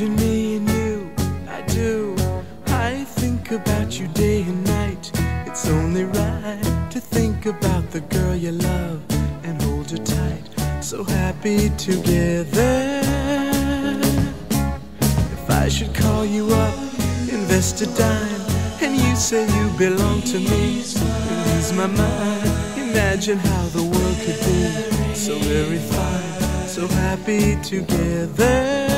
Imagine me and you, I do. I think about you day and night. It's only right to think about the girl you love and hold her tight. So happy together. If I should call you up, invest a dime, and you say you belong to me, lose my mind. Imagine how the world could be so very fine, so happy together.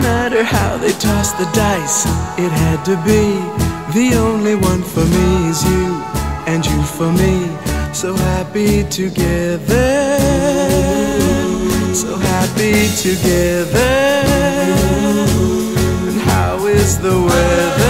Matter how they toss the dice, it had to be. The only one for me is you, and you for me. So happy together, so happy together. And how is the weather?